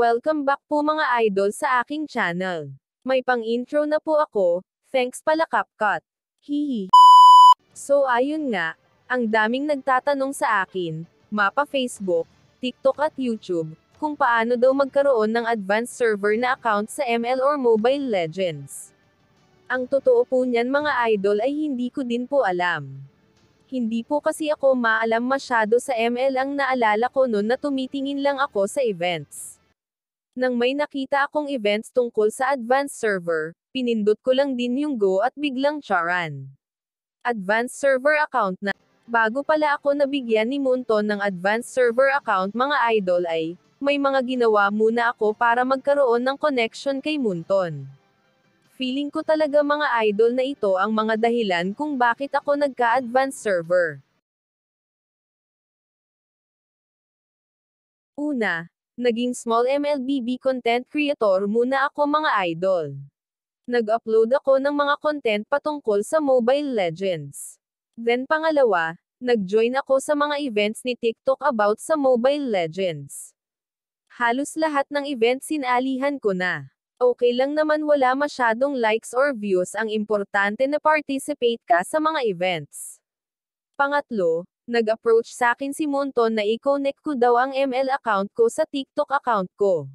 Welcome back po mga idol sa aking channel. May pang-intro na po ako, thanks pala CapCut. Hihi. So ayun nga, ang daming nagtatanong sa akin, mapa Facebook, TikTok at YouTube, kung paano daw magkaroon ng advanced server na account sa ML or Mobile Legends. Ang totoo po niyan mga idol ay hindi ko din po alam. Hindi po kasi ako maalam masyado sa ML ang naalala ko noon na tumitingin lang ako sa events. Nang may nakita akong events tungkol sa advanced server, pinindot ko lang din yung go at biglang charan. Advanced server account na. Bago pala ako nabigyan ni Munton ng advanced server account mga idol ay, may mga ginawa muna ako para magkaroon ng connection kay Munton. Feeling ko talaga mga idol na ito ang mga dahilan kung bakit ako nagka-advanced server. Una, naging small MLBB content creator muna ako mga idol. Nag-upload ako ng mga content patungkol sa Mobile Legends. Then pangalawa, nag-join ako sa mga events ni TikTok about sa Mobile Legends. Halos lahat ng events sinalihan ko na. Okay lang naman wala masyadong likes or views ang importante na participate ka sa mga events. Pangatlo, nag-approach sa akin si Monton na i-connect ko daw ang ML account ko sa TikTok account ko.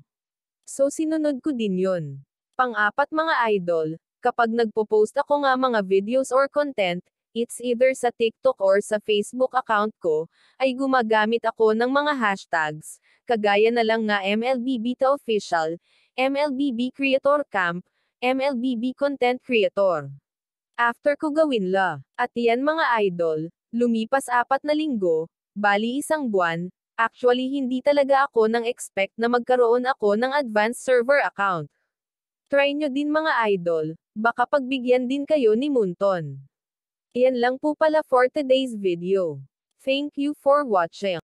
So sinunod ko din yun. Pang-apat mga idol, kapag nagpo-post ako nga mga videos or content, it's either sa TikTok or sa Facebook account ko, ay gumagamit ako ng mga hashtags, kagaya na lang nga MLB Beta Official, MLBB Creator Camp, MLBB Content Creator. After ko gawin la, at yan mga idol, Lumipas apat na linggo, bali isang buwan, actually hindi talaga ako nang expect na magkaroon ako ng advanced server account. Try nyo din mga idol, baka pagbigyan din kayo ni Munton. Yan lang po pala for today's video. Thank you for watching.